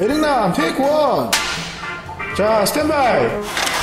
에릭남 테이크 원. 자 스탠바이.